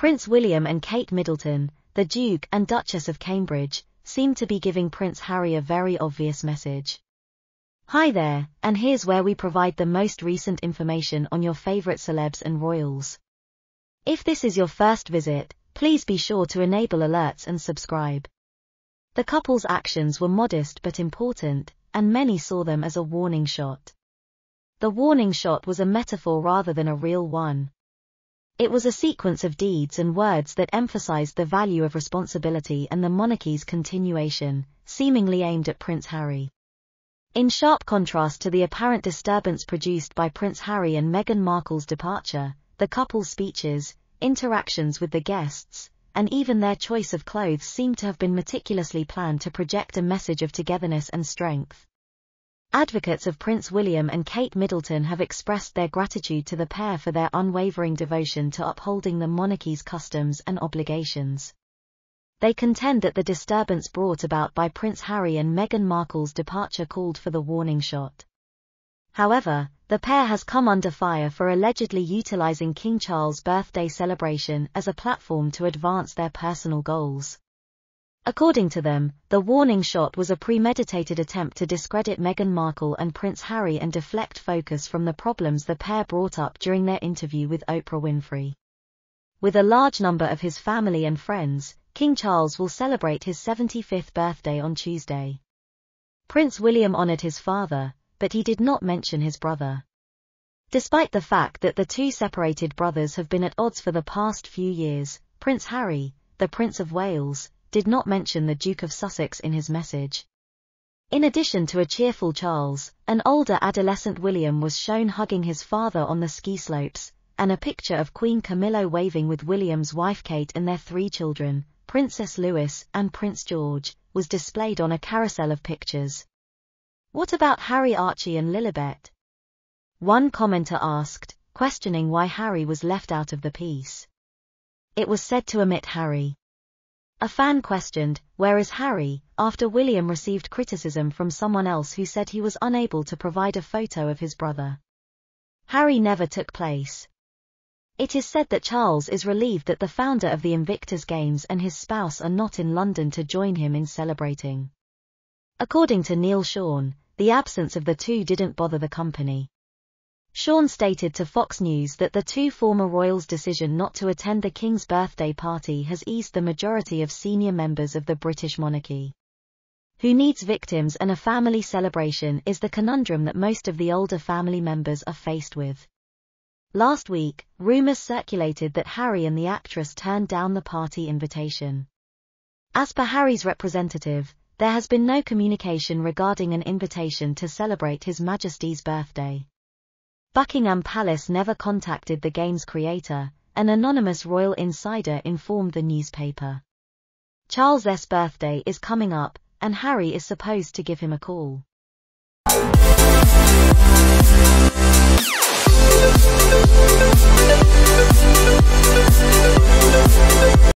Prince William and Kate Middleton, the Duke and Duchess of Cambridge, seem to be giving Prince Harry a very obvious message. Hi there, and here's where we provide the most recent information on your favorite celebs and royals. If this is your first visit, please be sure to enable alerts and subscribe. The couple's actions were modest but important, and many saw them as a warning shot. The warning shot was a metaphor rather than a real one. It was a sequence of deeds and words that emphasized the value of responsibility and the monarchy's continuation, seemingly aimed at Prince Harry. In sharp contrast to the apparent disturbance produced by Prince Harry and Meghan Markle's departure, the couple's speeches, interactions with the guests, and even their choice of clothes seem to have been meticulously planned to project a message of togetherness and strength. Advocates of Prince William and Kate Middleton have expressed their gratitude to the pair for their unwavering devotion to upholding the monarchy's customs and obligations they contend that the disturbance brought about by Prince Harry and Meghan Markle's departure called for the warning shot. However, the pair has come under fire for allegedly utilizing King Charles' birthday celebration as a platform to advance their personal goals. According to them, the warning shot was a premeditated attempt to discredit Meghan Markle and Prince Harry and deflect focus from the problems the pair brought up during their interview with Oprah Winfrey. With a large number of his family and friends, King Charles will celebrate his 75th birthday on Tuesday. Prince William honored his father, but he did not mention his brother. Despite the fact that the two separated brothers have been at odds for the past few years, Prince Harry, the Prince of Wales, did not mention the Duke of Sussex in his message. In addition to a cheerful Charles, an older adolescent William was shown hugging his father on the ski slopes, and a picture of Queen Camilla waving with William's wife Kate and their three children, Princess Louis and Prince George, was displayed on a carousel of pictures. What about Harry Archie and Lilibet? One commenter asked, questioning why Harry was left out of the piece. It was said to omit Harry. A fan questioned, where is Harry, after William received criticism from someone else who said he was unable to provide a photo of his brother. Harry never took place. It is said that Charles is relieved that the founder of the Invictus Games and his spouse are not in London to join him in celebrating. According to Neil Sean, the absence of the two didn't bother the company. Sean stated to Fox News that the two former royals' decision not to attend the King's birthday party has eased the majority of senior members of the British monarchy. Who needs victims and a family celebration is the conundrum that most of the older family members are faced with. Last week, rumors circulated that Harry and the actress turned down the party invitation. As per Harry's representative, there has been no communication regarding an invitation to celebrate His Majesty's birthday. Buckingham Palace never contacted the game's creator, an anonymous royal insider informed the newspaper. Charles's birthday is coming up, and Harry is supposed to give him a call.